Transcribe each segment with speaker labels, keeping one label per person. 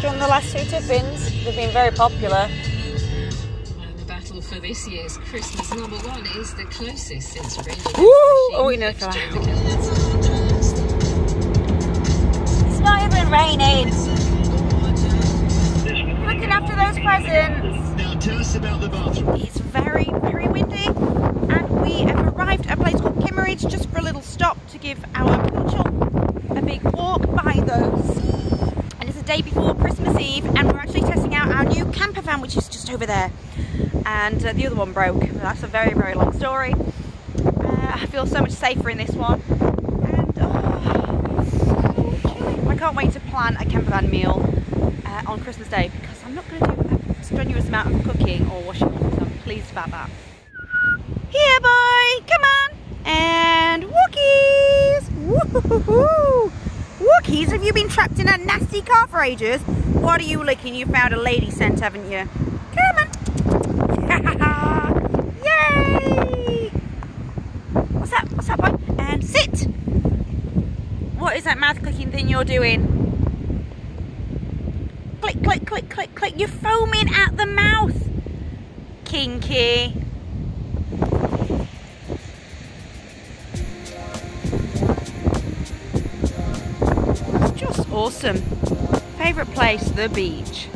Speaker 1: during the last two tippings. They've been very popular.
Speaker 2: And the battle for this year's Christmas number one is the closest since Rangers.
Speaker 1: Woo! Oh, we know fell out. It's not even raining. Looking after those presents.
Speaker 3: Now tell us about the bathroom.
Speaker 1: It's very, very windy, and we have arrived at a place called Kimmeridge just for a little stop to give our Mitchell a big walk by those. And it's the day before Christmas Eve, and we're actually testing out our new camper van, which is just over there. And uh, the other one broke. That's a very, very long story. Uh, I feel so much safer in this one. And oh. I can't wait to plan a camper van meal uh, on Christmas Day because I'm not going to do a strenuous amount of cooking or washing. So I'm pleased about that. Here, boy, come on, and walkies. Woohoo! Walkies, have you been trapped in that nasty car for ages? What are you licking? You found a lady scent, haven't you? Come on. Yay! What's that? What's that, boy? And sit. What is that mouth clicking thing you're doing? click, click, click, click, click. You're foaming at the mouth. Kinky. Awesome. Favourite place, the beach.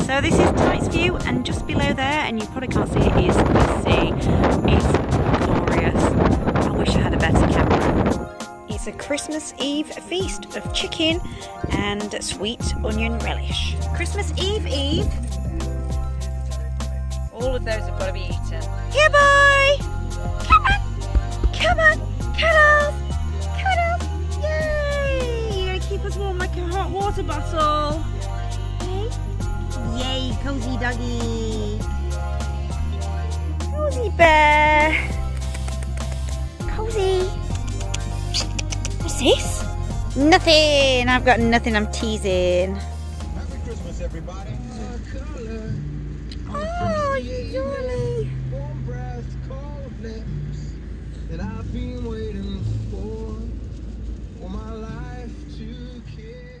Speaker 1: So this is Tight's View and just below there, and you probably can't see it, is Christmas Eve feast of chicken and sweet onion relish. Christmas Eve Eve. All of those have got to be eaten. Here, boy! Come on! Come on! Cuddles! Cuddles! Yay! You're going to keep us warm like a hot water bottle. Yay, cozy doggy. Nothing. I've got nothing. I'm teasing.
Speaker 3: Happy Christmas, everybody.
Speaker 1: Oh, you darling.
Speaker 3: Warm breath, cold lips that I've been waiting for, for my life to kick.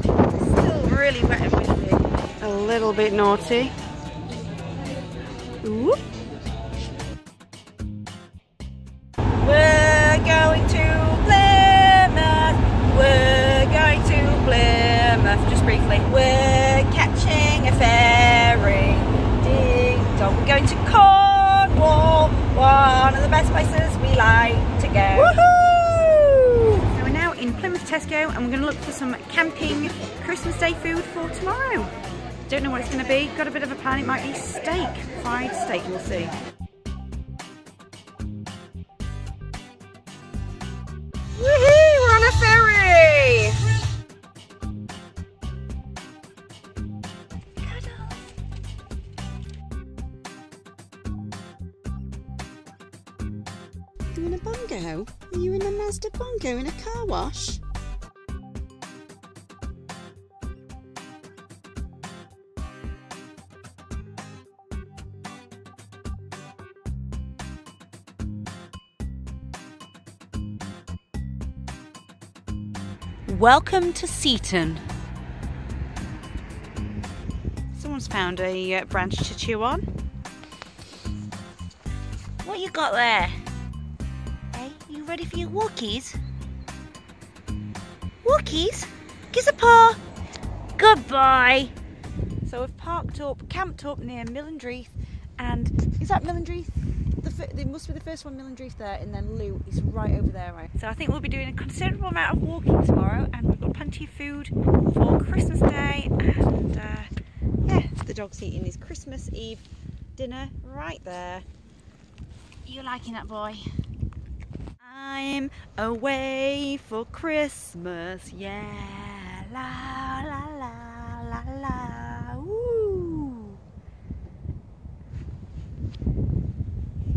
Speaker 1: Still really wet and windy. A little bit naughty. Ooh. Briefly. We're catching a ferry. Ding dong. We're going to Cornwall. One of the best places we like to go. Woohoo! So we're now in Plymouth Tesco and we're going to look for some camping Christmas Day food for tomorrow. Don't know what it's going to be. Got a bit of a plan. It might be steak. Fried steak. We'll see.
Speaker 4: You in a Bongo? Are you in a Mazda Bongo in a car wash?
Speaker 1: Welcome to Seaton. Someone's found a uh, branch to chew on. What you got there? You for your walkies? Walkies? Kiss a paw. Goodbye. So we've parked up, camped up near Millendreath, and is that Millendreath? The, it must be the first one, Millendreath there, and then Looe is right over there, right? So I think we'll be doing a considerable amount of walking tomorrow, and we've got plenty of food for Christmas Day, and uh, yeah, the dog's eating his Christmas Eve dinner right there. You liking that, boy? I'm away for Christmas, yeah, la la la la la, ooh.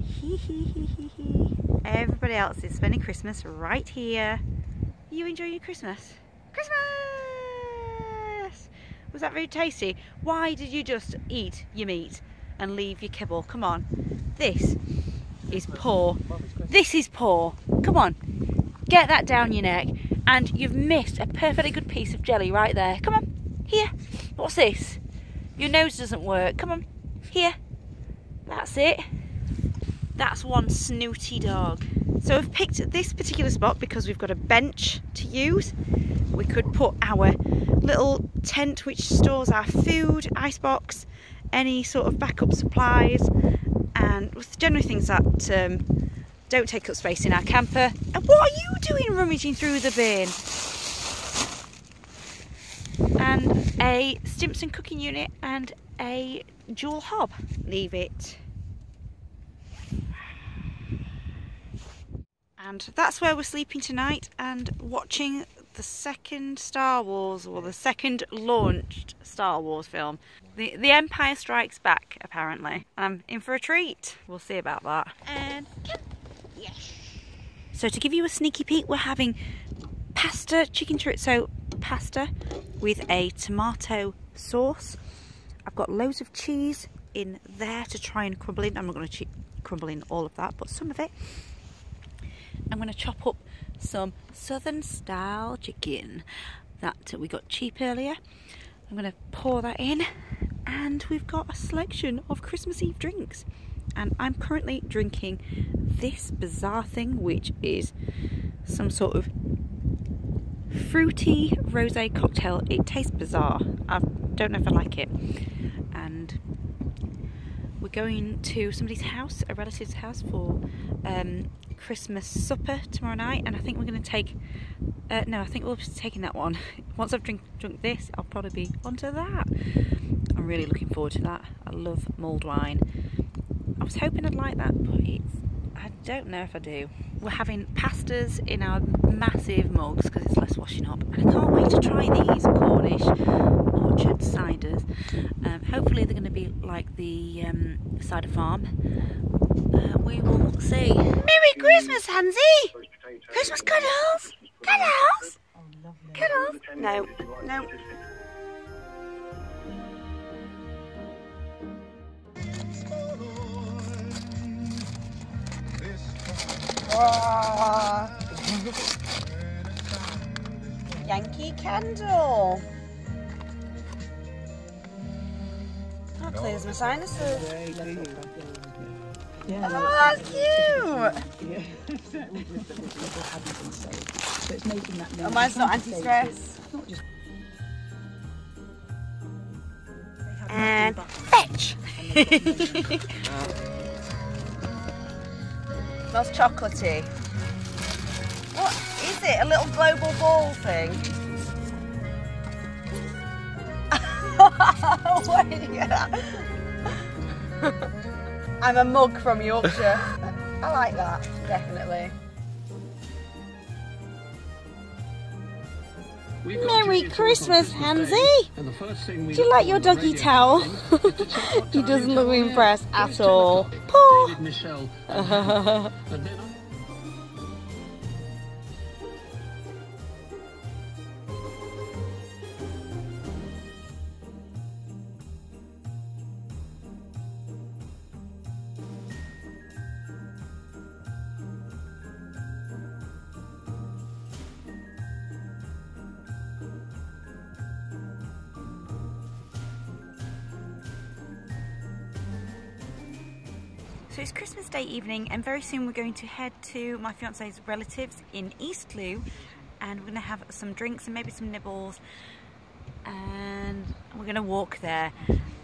Speaker 1: Hee hee hee hee hee. Everybody else is spending Christmas right here. You enjoy your Christmas? Christmas! Was that very tasty? Why did you just eat your meat and leave your kibble? Come on. This is poor. This is poor. Come on. Get that down your neck. And you've missed a perfectly good piece of jelly right there. Come on. Here. What's this? Your nose doesn't work. Come on. Here. That's it. That's one snooty dog. So we've picked this particular spot because we've got a bench to use. We could put our little tent which stores our food, icebox, any sort of backup supplies, and generally things that um, don't take up space in our camper. And what are you doing rummaging through the bin? And a Stimson cooking unit and a dual hob. Leave it. And that's where we're sleeping tonight and watching the second Star Wars or the second launched Star Wars film. The, the Empire Strikes Back, apparently. I'm in for a treat. We'll see about that. And yes. So to give you a sneaky peek, we're having pasta chicken chorizo pasta with a tomato sauce. I've got loads of cheese in there to try and crumble in. I'm not going to crumble in all of that, but some of it. I'm going to chop up some southern style chicken that we got cheap earlier. I'm going to pour that in and we've got a selection of Christmas Eve drinks and I'm currently drinking this bizarre thing which is some sort of fruity rosé cocktail. It tastes bizarre. I don't know if I like it. And we're going to somebody's house, a relative's house for um, Christmas supper tomorrow night and I think we're going to take, uh, no I think we'll be taking that one. Once I've drink, drunk this I'll probably be onto that. I'm really looking forward to that. I love mulled wine. I was hoping I'd like that but it's, I don't know if I do. We're having pastas in our massive mugs because it's less washing up and I can't wait to try these Cornish orchard ciders. Um, hopefully they're going to be like the um, cider farm uh, we will see. Merry Christmas, Hansie! Christmas cuddles! Cuddles! Cuddles! No, no. Oh. Yankee Candle. That clears my sinuses.
Speaker 4: Yeah.
Speaker 1: Oh, that's cute!
Speaker 4: So it's making that
Speaker 1: Oh, mine's not anti-stress. And fetch! Smells chocolatey. What is it? A little global ball thing? Get that? I'm a mug from Yorkshire. I like that, definitely. Merry Christmas, Hansy! Do you like your doggy towel? he doesn't look impressed at all. Poor. So it's Christmas Day evening and very soon we're going to head to my fiance's relatives in East Eastloo and we're going to have some drinks and maybe some nibbles and we're going to walk there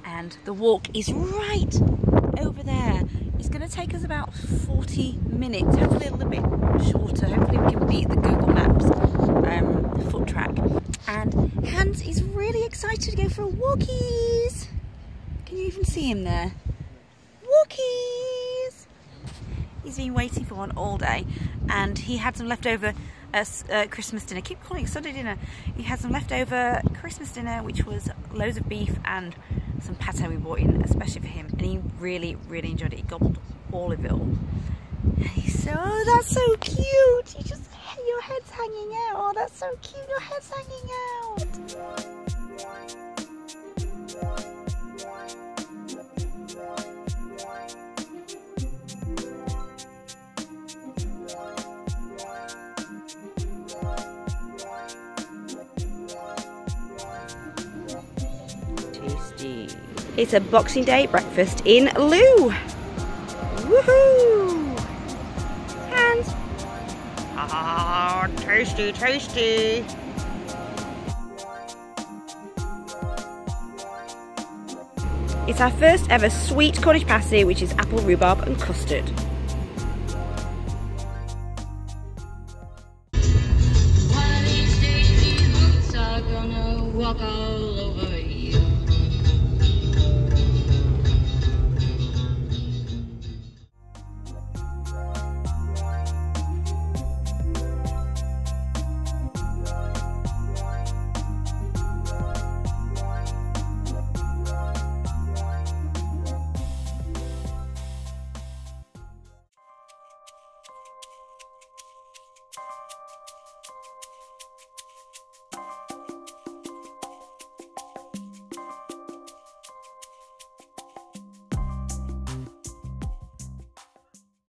Speaker 1: and the walk is right over there. It's going to take us about 40 minutes, hopefully a little bit shorter. Hopefully we can beat the Google Maps um, foot track. And Hans is really excited to go for a walkies. Can you even see him there? Walkies! He's been waiting for one all day and he had some leftover uh, uh, Christmas dinner. I keep calling it Sunday dinner. He had some leftover Christmas dinner which was loads of beef and some pate we bought in especially for him and he really really enjoyed it. He gobbled all of it all. He's so, oh that's so cute! You just, your head's hanging out. Oh that's so cute, your head's hanging out. It's a Boxing Day breakfast in Looe. Woohoo! Hans. Ah, tasty, tasty. It's our first ever sweet cottage pasty, which is apple rhubarb and custard.